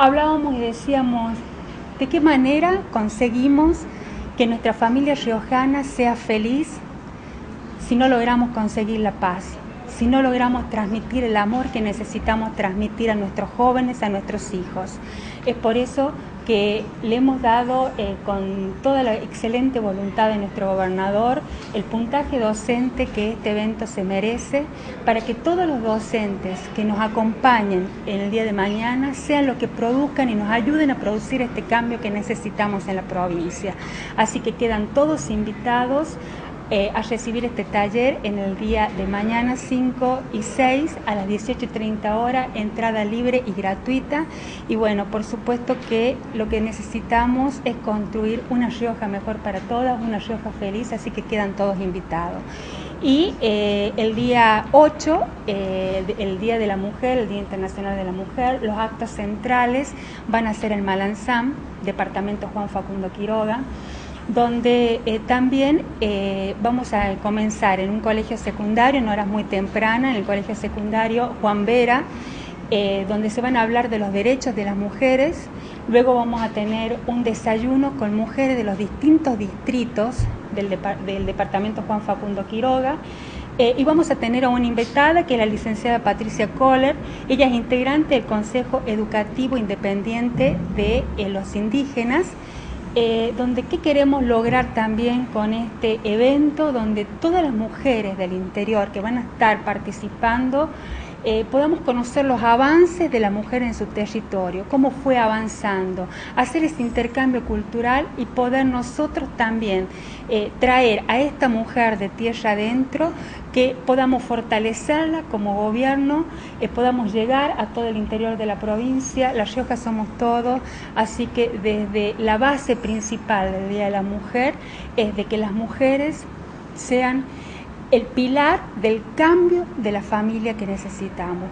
hablábamos y decíamos, ¿de qué manera conseguimos que nuestra familia riojana sea feliz si no logramos conseguir la paz? Si no logramos transmitir el amor que necesitamos transmitir a nuestros jóvenes, a nuestros hijos. Es por eso que le hemos dado eh, con toda la excelente voluntad de nuestro gobernador el puntaje docente que este evento se merece para que todos los docentes que nos acompañen en el día de mañana sean los que produzcan y nos ayuden a producir este cambio que necesitamos en la provincia. Así que quedan todos invitados eh, a recibir este taller en el día de mañana 5 y 6 a las 18.30 horas, entrada libre y gratuita. Y bueno, por supuesto que lo que necesitamos es construir una Rioja mejor para todas, una Rioja feliz, así que quedan todos invitados. Y eh, el día 8, eh, el Día de la Mujer, el Día Internacional de la Mujer, los actos centrales van a ser en Malanzán, Departamento Juan Facundo Quiroga donde eh, también eh, vamos a comenzar en un colegio secundario, en horas muy tempranas, en el colegio secundario Juan Vera, eh, donde se van a hablar de los derechos de las mujeres. Luego vamos a tener un desayuno con mujeres de los distintos distritos del, departamento Juan Facundo Quiroga. y vamos a tener a una invitada que es la licenciada Patricia Kohler. Ella es integrante del Consejo Educativo Independiente de los Indígenas. Eh, donde qué queremos lograr también con este evento, donde todas las mujeres del interior que van a estar participando eh, podamos conocer los avances de la mujer en su territorio, cómo fue avanzando, hacer ese intercambio cultural y poder nosotros también eh, traer a esta mujer de tierra adentro que podamos fortalecerla como gobierno, eh, podamos llegar a todo el interior de la provincia. La Rioja somos todos, así que desde la base principal del Día de la Mujer es de que las mujeres sean el pilar del cambio de la familia que necesitamos.